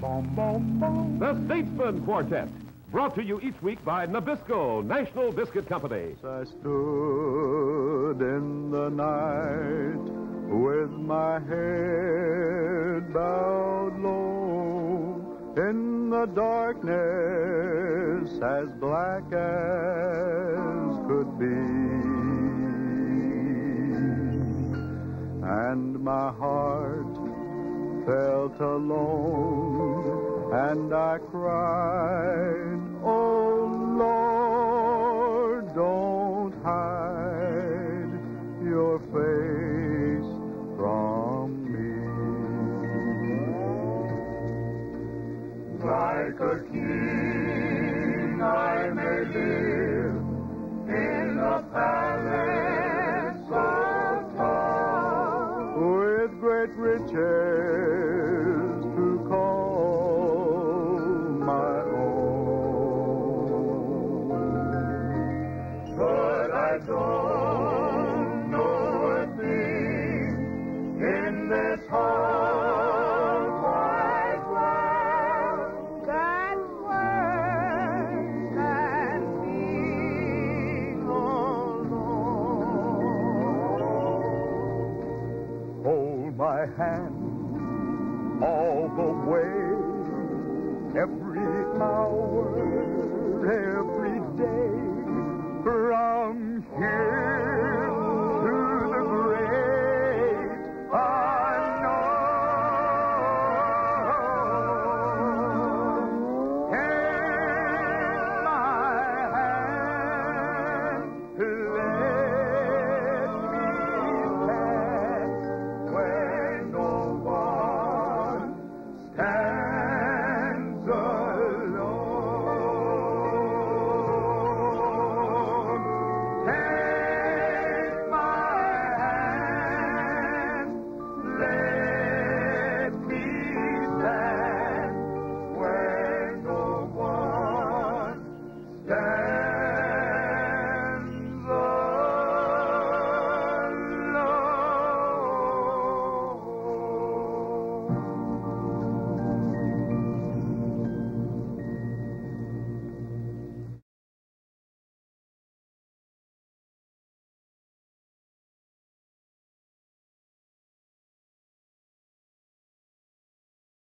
The Statesmen Quartet, brought to you each week by Nabisco National Biscuit Company. I stood in the night with my head bowed low in the darkness as black as could be. And my heart felt alone and I cried, Oh Lord, don't hide your face from me. Like a king I may live in a palace tall with great riches I don't know a thing in this whole wide world that's worse than being alone. Hold my hand all the way, every hour,